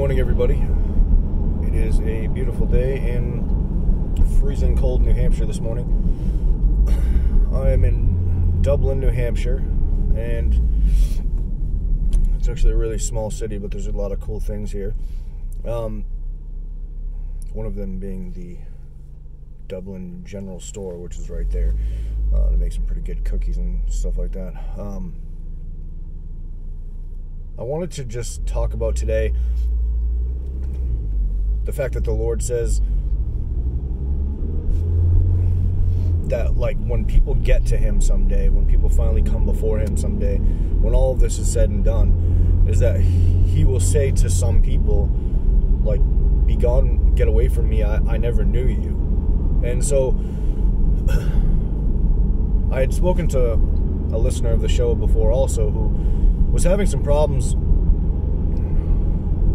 morning, everybody. It is a beautiful day in freezing cold New Hampshire this morning. I am in Dublin, New Hampshire, and it's actually a really small city, but there's a lot of cool things here. Um, one of them being the Dublin General Store, which is right there. Uh, they make some pretty good cookies and stuff like that. Um, I wanted to just talk about today the fact that the Lord says that, like, when people get to Him someday, when people finally come before Him someday, when all of this is said and done, is that He will say to some people, like, Be gone, get away from me, I, I never knew you. And so, I had spoken to a listener of the show before also who was having some problems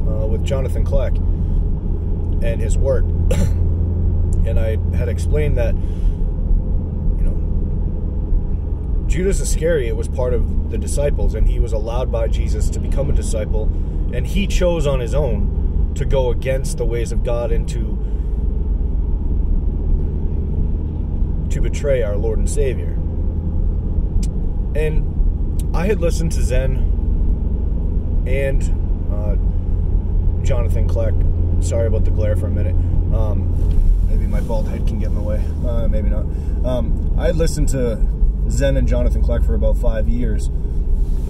uh, with Jonathan Kleck and his work. and I had explained that, you know, Judas Iscariot was part of the disciples and he was allowed by Jesus to become a disciple. And he chose on his own to go against the ways of God and to to betray our Lord and Savior. And I had listened to Zen and uh, Jonathan Kleck. Sorry about the glare for a minute. Um, maybe my bald head can get in the way. Uh, maybe not. Um, I listened to Zen and Jonathan Kleck for about five years,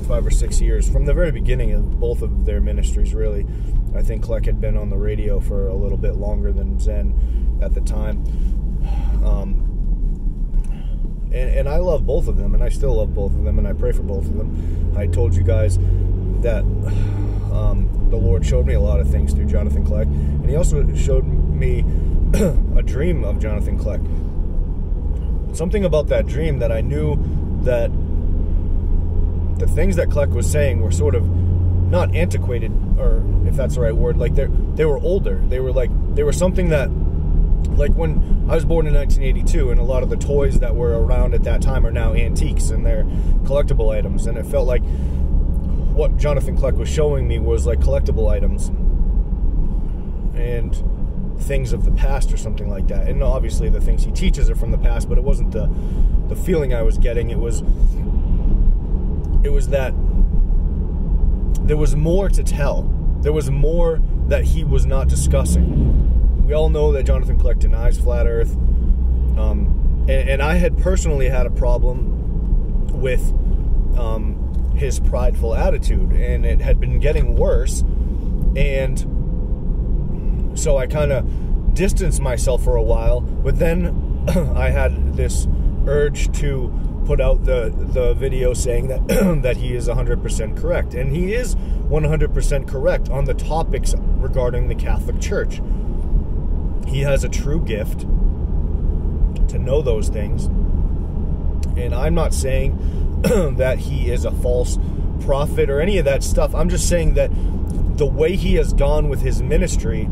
five or six years, from the very beginning of both of their ministries, really. I think Kleck had been on the radio for a little bit longer than Zen at the time. Um, and, and, I love both of them, and I still love both of them, and I pray for both of them. I told you guys that um, the Lord showed me a lot of things through Jonathan Kleck, and He also showed me a dream of Jonathan Kleck. Something about that dream that I knew that the things that Kleck was saying were sort of not antiquated, or if that's the right word, like they they were older. They were like they were something that like when I was born in 1982, and a lot of the toys that were around at that time are now antiques and they're collectible items. And it felt like what Jonathan Kleck was showing me was like collectible items and things of the past or something like that. And obviously, the things he teaches are from the past, but it wasn't the the feeling I was getting. It was it was that there was more to tell. There was more that he was not discussing we all know that Jonathan Kleck denies flat Earth, um, and, and, I had personally had a problem with um, his prideful attitude, and it had been getting worse, and so I kind of distanced myself for a while. But then I had this urge to put out the the video saying that that he is 100% correct, and he is 100% correct on the topics regarding the Catholic Church. He has a true gift to know those things. And I'm not saying that he is a false prophet or any of that stuff. I'm just saying that the way he has gone with his ministry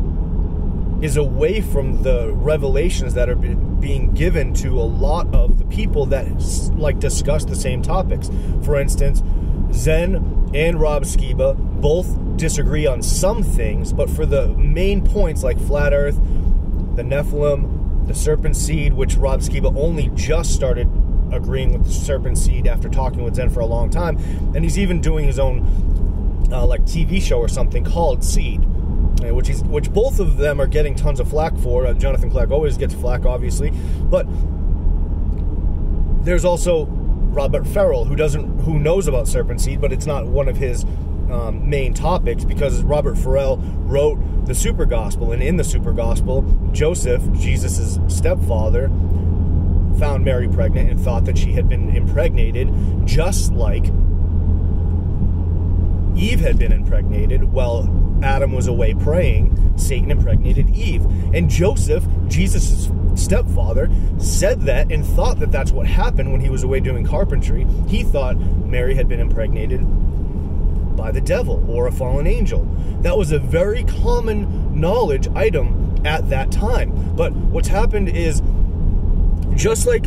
is away from the revelations that are being given to a lot of the people that like discuss the same topics. For instance, Zen and Rob Skiba both disagree on some things, but for the main points like flat earth, the Nephilim, the serpent seed, which Rob Skiba only just started agreeing with the serpent seed after talking with Zen for a long time, and he's even doing his own uh, like TV show or something called Seed, uh, which which both of them are getting tons of flack for. Uh, Jonathan Kleck always gets flack, obviously, but there's also Robert Farrell who doesn't who knows about serpent seed, but it's not one of his um, main topics because Robert Farrell wrote the Super Gospel, and in the Super Gospel, Joseph, Jesus' stepfather, found Mary pregnant and thought that she had been impregnated, just like Eve had been impregnated while Adam was away praying. Satan impregnated Eve. And Joseph, Jesus' stepfather, said that and thought that that's what happened when he was away doing carpentry. He thought Mary had been impregnated by the devil or a fallen angel. That was a very common knowledge item at that time. But what's happened is just like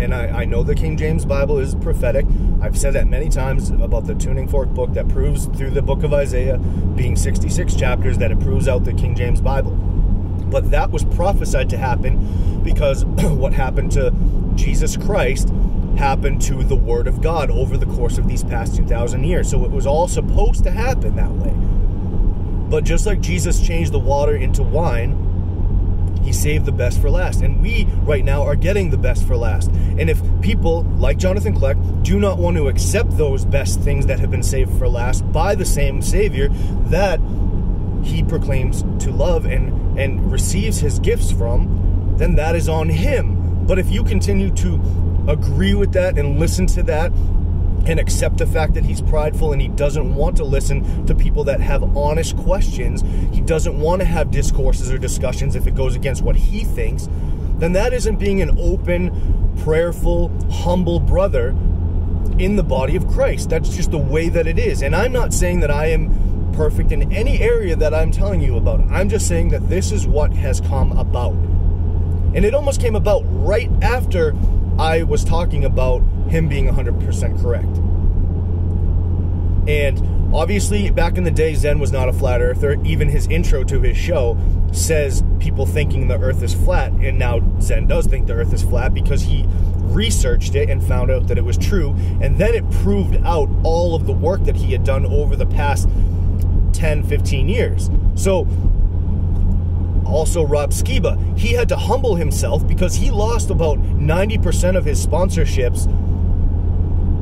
and I, I know the King James Bible is prophetic. I've said that many times about the tuning fork book that proves through the book of Isaiah being 66 chapters that it proves out the King James Bible. But that was prophesied to happen because what happened to Jesus Christ happened to the Word of God over the course of these past 2,000 years. So it was all supposed to happen that way. But just like Jesus changed the water into wine, he saved the best for last. And we, right now, are getting the best for last. And if people, like Jonathan Kleck, do not want to accept those best things that have been saved for last by the same Savior that he proclaims to love and, and receives his gifts from, then that is on him. But if you continue to agree with that and listen to that and accept the fact that he's prideful and he doesn't want to listen to people that have honest questions, he doesn't want to have discourses or discussions if it goes against what he thinks, then that isn't being an open, prayerful, humble brother in the body of Christ. That's just the way that it is. And I'm not saying that I am perfect in any area that I'm telling you about. I'm just saying that this is what has come about. And it almost came about right after I was talking about him being 100% correct. And obviously, back in the day, Zen was not a flat earther. Even his intro to his show says people thinking the earth is flat. And now Zen does think the earth is flat because he researched it and found out that it was true. And then it proved out all of the work that he had done over the past 10, 15 years. So also Rob Skiba. He had to humble himself because he lost about 90% of his sponsorships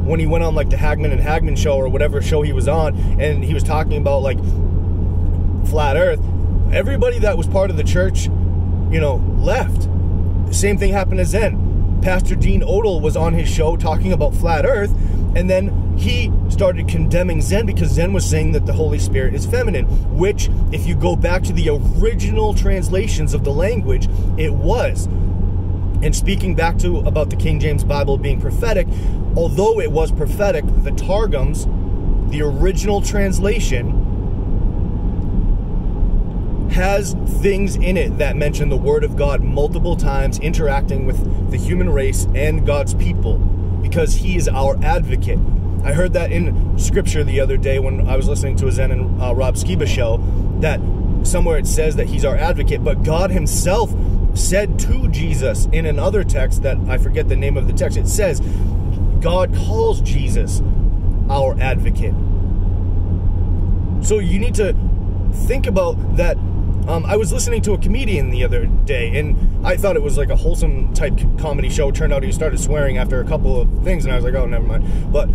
when he went on like the Hagmann and Hagmann show or whatever show he was on and he was talking about like flat earth. Everybody that was part of the church, you know, left. Same thing happened to Zen. Pastor Dean Odle was on his show talking about flat earth and then he started condemning Zen because Zen was saying that the Holy Spirit is feminine, which, if you go back to the original translations of the language, it was. And speaking back to about the King James Bible being prophetic, although it was prophetic, the Targums, the original translation, has things in it that mention the Word of God multiple times interacting with the human race and God's people because he is our advocate. I heard that in scripture the other day when I was listening to a Zen and uh, Rob Skiba show that somewhere it says that he's our advocate, but God himself said to Jesus in another text that I forget the name of the text, it says, God calls Jesus our advocate. So you need to think about that um, I was listening to a comedian the other day, and I thought it was like a wholesome type comedy show. Turned out he started swearing after a couple of things, and I was like, oh, never mind. But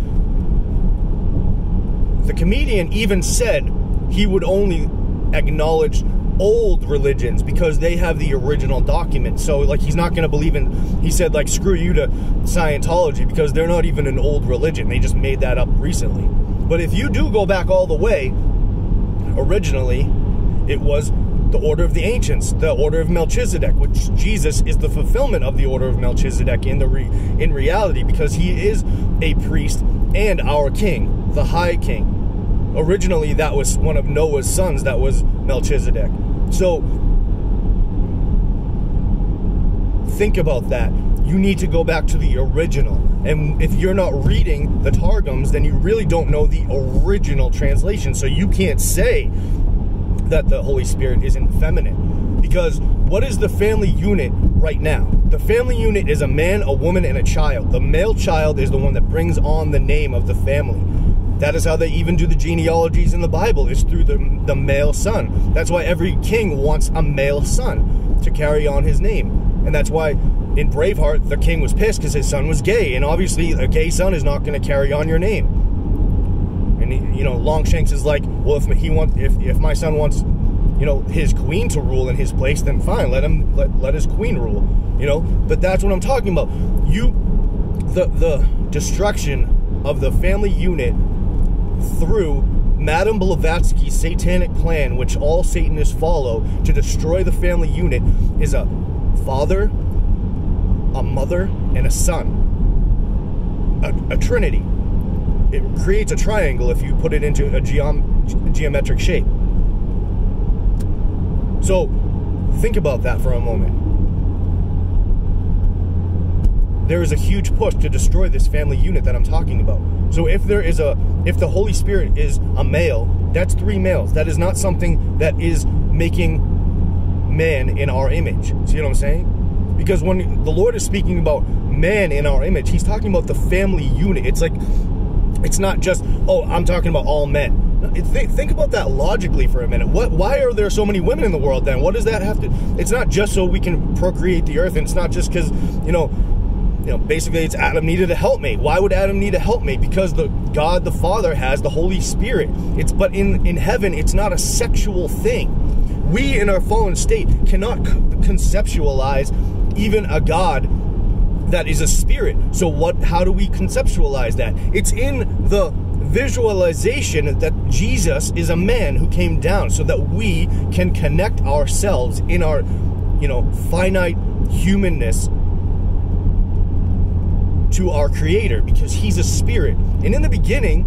the comedian even said he would only acknowledge old religions because they have the original document. So like he's not going to believe in he said like screw you to Scientology because they're not even an old religion. They just made that up recently. But if you do go back all the way, originally it was the order of the ancients, the order of Melchizedek, which Jesus is the fulfillment of the order of Melchizedek in the re, in reality because he is a priest and our king, the high king. Originally that was one of Noah's sons that was Melchizedek. So think about that. You need to go back to the original. And if you're not reading the Targums, then you really don't know the original translation. So you can't say that the Holy Spirit isn't feminine. Because what is the family unit right now? The family unit is a man, a woman, and a child. The male child is the one that brings on the name of the family. That is how they even do the genealogies in the Bible, is through the, the male son. That's why every king wants a male son to carry on his name. And that's why in Braveheart, the king was pissed because his son was gay. And obviously, a gay son is not going to carry on your name. And you know, Longshanks is like, well, if he wants, if if my son wants, you know, his queen to rule in his place, then fine, let him let let his queen rule. You know, but that's what I'm talking about. You, the the destruction of the family unit through Madame Blavatsky's satanic plan, which all Satanists follow to destroy the family unit, is a father, a mother, and a son. A, a trinity it creates a triangle if you put it into a geom geometric shape. So think about that for a moment. there is a huge push to destroy this family unit that I'm talking about. So if there is a if the Holy Spirit is a male, that's three males. That is not something that is making man in our image. See what I'm saying? Because when the Lord is speaking about man in our image, he's talking about the family unit. It's like it's not just, oh, I'm talking about all men. Think, think about that logically for a minute. What? Why are there so many women in the world then? What does that have to? It's not just so we can procreate the earth, and it's not just because you know you know, basically it's Adam needed a helpmate. Why would Adam need a helpmate? Because the God the Father has the Holy Spirit. It's but in in heaven it's not a sexual thing. We in our fallen state cannot conceptualize even a God that is a spirit. So what how do we conceptualize that? It's in the visualization that Jesus is a man who came down so that we can connect ourselves in our you know finite humanness to our Creator because He's a spirit. And in the beginning,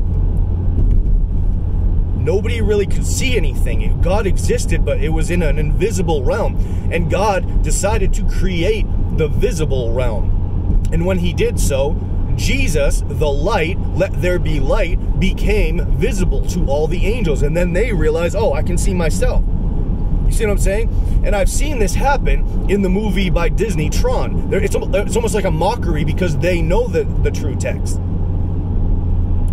nobody really could see anything. God existed, but it was in an invisible realm. And God decided to create the visible realm. And when He did so, Jesus, the light, let there be light, became visible to all the angels. And then they realized, oh, I can see myself. You see what I'm saying? And I've seen this happen in the movie by Disney, Tron. It's, almost like a mockery because they know the, the true text.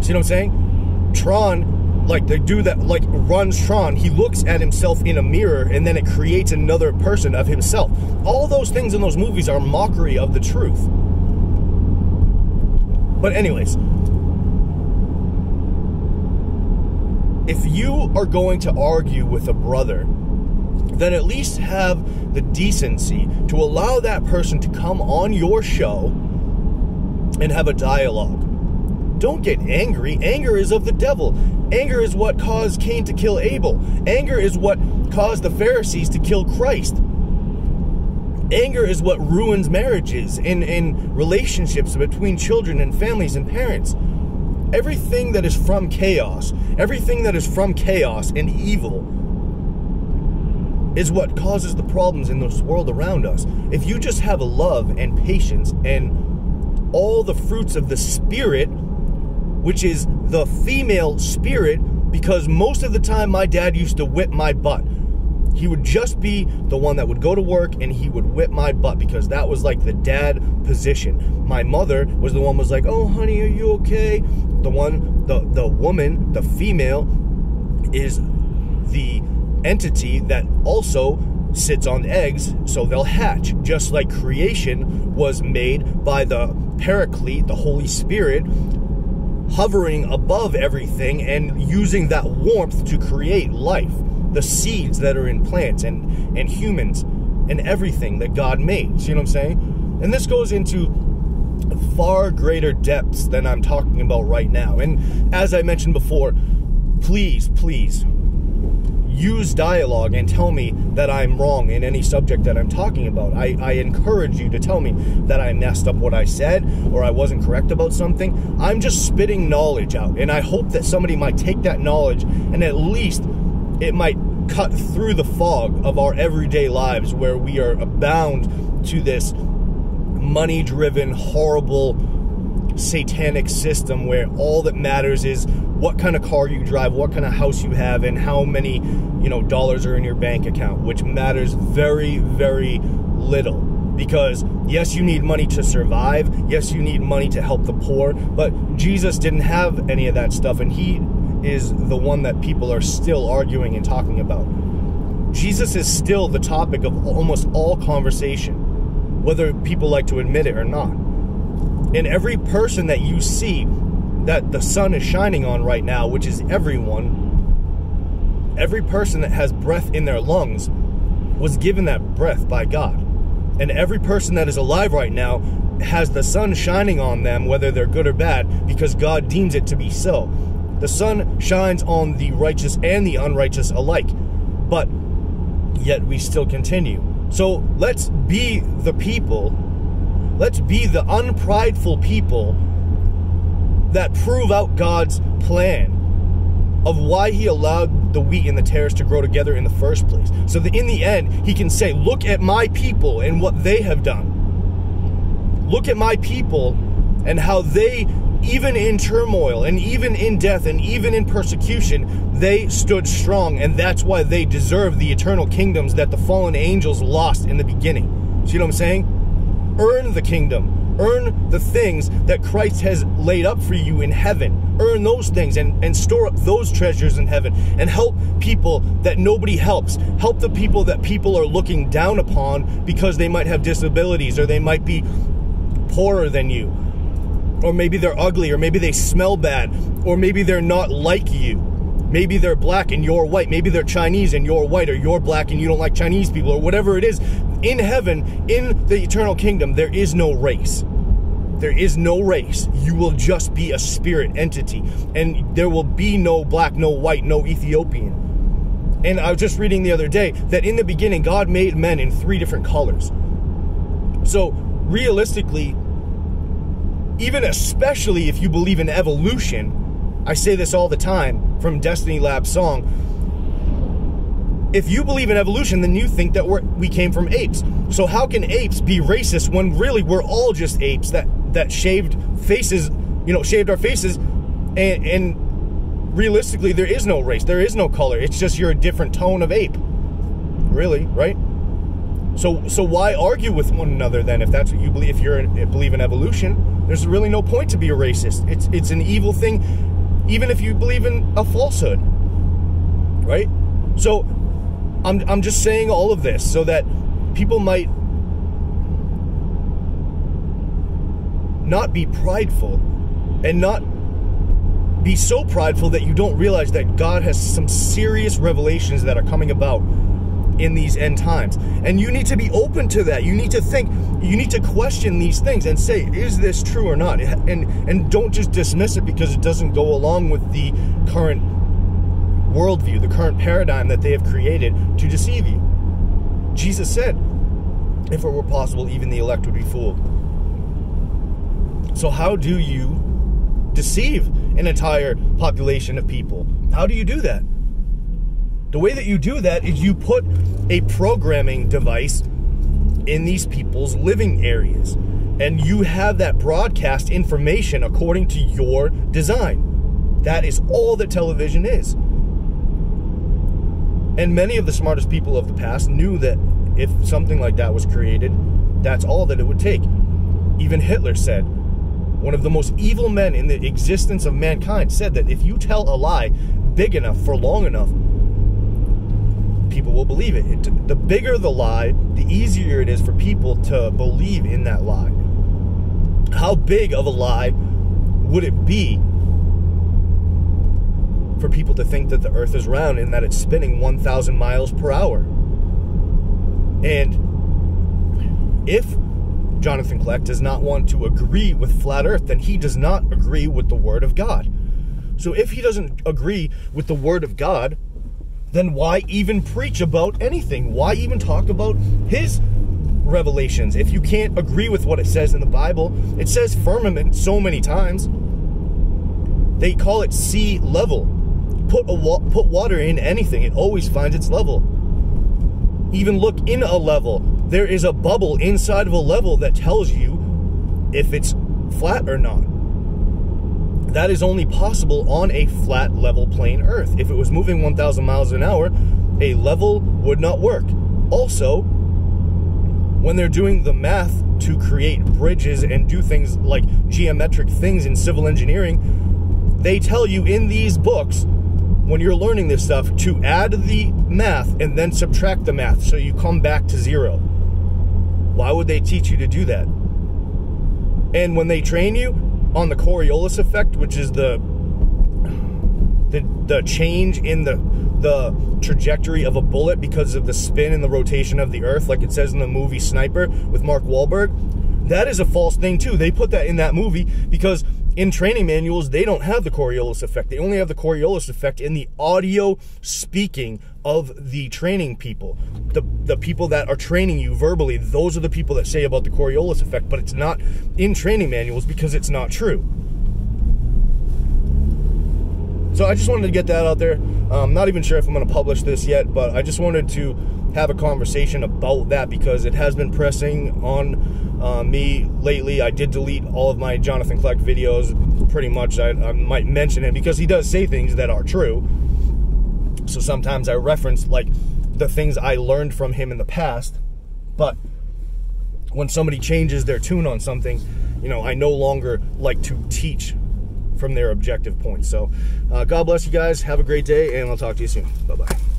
See what I'm saying? Tron, like the dude that like runs Tron, he looks at himself in a mirror and then it creates another person of himself. All those things in those movies are mockery of the truth. But anyways, if you are going to argue with a brother then at least have the decency to allow that person to come on your show and have a dialogue. Don't get angry. Anger is of the devil. Anger is what caused Cain to kill Abel. Anger is what caused the Pharisees to kill Christ. Anger is what ruins marriages and, and relationships between children and families and parents. Everything that is from chaos, everything that is from chaos and evil is what causes the problems in this world around us. If you just have love and patience and all the fruits of the Spirit, which is the female spirit, because most of the time my dad used to whip my butt. He would just be the one that would go to work and he would whip my butt because that was like the dad position. My mother was the one was like, "Oh, honey, are you okay?" The one, the the woman, the female, is the entity that also sits on eggs so they'll hatch just like creation was made by the paraclete the holy spirit hovering above everything and using that warmth to create life the seeds that are in plants and and humans and everything that god made. See what i'm saying? And this goes into far greater depths than i'm talking about right now. And as i mentioned before please please use dialogue and tell me that I'm wrong in any subject that I'm talking about. I, I encourage you to tell me that I messed up what I said or I wasn't correct about something. I'm just spitting knowledge out, and I hope that somebody might take that knowledge and at least it might cut through the fog of our everyday lives where we are bound to this money driven, horrible, satanic system where all that matters is what kind of car you drive, what kind of house you have, and how many, you know, dollars are in your bank account, which matters very, very little. Because yes, you need money to survive. Yes, you need money to help the poor. But Jesus didn't have any of that stuff, and he is the one that people are still arguing and talking about. Jesus is still the topic of almost all conversation, whether people like to admit it or not. And every person that you see that the sun is shining on right now, which is everyone, every person that has breath in their lungs was given that breath by God. And every person that is alive right now has the sun shining on them, whether they're good or bad, because God deems it to be so. The sun shines on the righteous and the unrighteous alike, but yet we still continue. So let's be the people, let's be the unprideful people that prove out God's plan of why he allowed the wheat and the tares to grow together in the first place. So that in the end, he can say, Look at my people and what they have done. look at my people and how they even in turmoil and even in death and even in persecution, they stood strong. And that's why they deserve the eternal kingdoms that the fallen angels lost in the beginning. See what I'm saying? Earn the kingdom. Earn the things that Christ has laid up for you in heaven. Earn those things and, and store up those treasures in heaven. And help people that nobody helps. Help the people that people are looking down upon because they might have disabilities or they might be poorer than you or maybe they're ugly, or maybe they smell bad, or maybe they're not like you. Maybe they're black and you're white. Maybe they're Chinese and you're white, or you're black and you don't like Chinese people, or whatever it is. In heaven, in the eternal kingdom, there is no race. There is no race. You will just be a spirit entity. And there will be no black, no white, no Ethiopian. And I was just reading the other day that in the beginning, God made men in three different colors. So, realistically, even especially if you believe in evolution, I say this all the time from Destiny Lab song. If you believe in evolution, then you think that we're, we came from apes. So how can apes be racist when really we're all just apes that that shaved faces, you know, shaved our faces, and, and realistically there is no race, there is no color. It's just you're a different tone of ape. Really, right? So so why argue with one another then if that's what you believe? If you're believe in evolution, there's really no point to be a racist. It's it's an evil thing, even if you believe in a falsehood. Right? So I'm I'm just saying all of this so that people might not be prideful and not be so prideful that you don't realize that God has some serious revelations that are coming about in these end times. And you need to be open to that. You need to think, you need to question these things and say, is this true or not? And and don't just dismiss it because it doesn't go along with the current worldview, the current paradigm that they have created to deceive you. Jesus said, if it were possible, even the elect would be fooled. So how do you deceive an entire population of people? How do you do that? The way that you do that is you put a programming device in these people's living areas. And you have that broadcast information according to your design. That is all that television is. And many of the smartest people of the past knew that if something like that was created, that's all that it would take. Even Hitler said, one of the most evil men in the existence of mankind, said that if you tell a lie big enough for long enough, will believe it. it. The bigger the lie, the easier it is for people to believe in that lie. How big of a lie would it be for people to think that the earth is round and that it's spinning 1,000 miles per hour? And if Jonathan Kleck does not want to agree with flat earth, then he does not agree with the word of God. So if he doesn't agree with the word of God, then why even preach about anything? Why even talk about his revelations? If you can't agree with what it says in the Bible, it says firmament so many times. They call it sea level. Put a wa- put water in anything, it always finds its level. Even look in a level. There is a bubble inside of a level that tells you if it's flat or not that is only possible on a flat, level plane Earth. If it was moving 1,000 miles an hour, a level would not work. Also, when they're doing the math to create bridges and do things like geometric things in civil engineering, they tell you in these books when you're learning this stuff to add the math and then subtract the math so you come back to zero. Why would they teach you to do that? And when they train you, on the Coriolis effect, which is the the the change in the the trajectory of a bullet because of the spin and the rotation of the earth, like it says in the movie Sniper with Mark Wahlberg. That is a false thing too. They put that in that movie because in training manuals, they don't have the Coriolis effect. They only have the Coriolis effect in the audio speaking of the training people. The, the people that are training you verbally, those are the people that say about the Coriolis effect, but it's not in training manuals because it's not true. So I just wanted to get that out there. I'm not even sure if I'm going to publish this yet, but I just wanted to have a conversation about that because it has been pressing on uh, me lately. I did delete all of my Jonathan Kleck videos pretty much. I, I might mention it because he does say things that are true. So sometimes I reference like the things I learned from him in the past, but when somebody changes their tune on something, you know, I no longer like to teach from their objective point. So, uh, God bless you guys. Have a great day, and I'll talk to you soon. Bye bye.